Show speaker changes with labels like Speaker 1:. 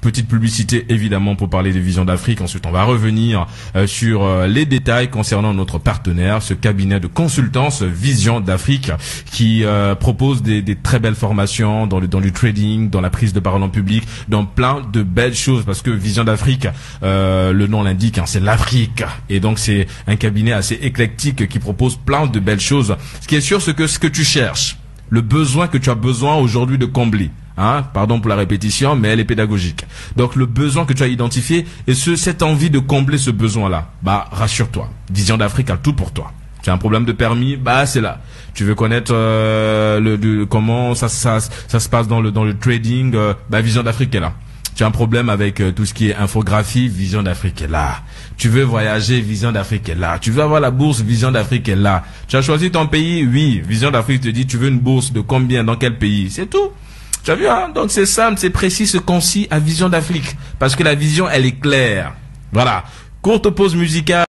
Speaker 1: Petite publicité évidemment pour parler de Vision d'Afrique. Ensuite, on va revenir euh, sur euh, les détails concernant notre partenaire, ce cabinet de consultance Vision d'Afrique, qui euh, propose des, des, très belles formations dans le dans le trading, dans la prise de parole en public, dans plein de belles choses. Parce que Vision d'Afrique, le nom l'indique, hein, c'est l'Afrique, et donc c'est un cabinet assez éclectique qui propose plein de belles choses. Ce qui est sûr, c'est que ce que tu cherches, le besoin que tu as besoin aujourd'hui de combler. Hein, pardon pour la répétition, mais elle est pédagogique. Donc le besoin que tu as identifié et ce, cette envie de combler ce besoin-là, bah rassure-toi. Vision d'Afrique a tout pour toi. Tu as un problème de permis, bah c'est là. Tu veux connaître euh, le, comment ça, ça, ça se passe dans le dans le trading, euh, bah Vision d'Afrique est là. Tu as un problème avec euh, tout ce qui est infographie, Vision d'Afrique est là. Tu veux voyager, Vision d'Afrique est là. Tu veux avoir la bourse, Vision d'Afrique est là. Tu as choisi ton pays, oui, Vision d'Afrique te dit tu veux une bourse de combien, dans quel pays, c'est tout. Tu as vu, hein? Donc c'est simple, c'est précis, c'est concis à Vision d'Afrique. Parce que la vision, elle est claire. Voilà. Courte pause musicale.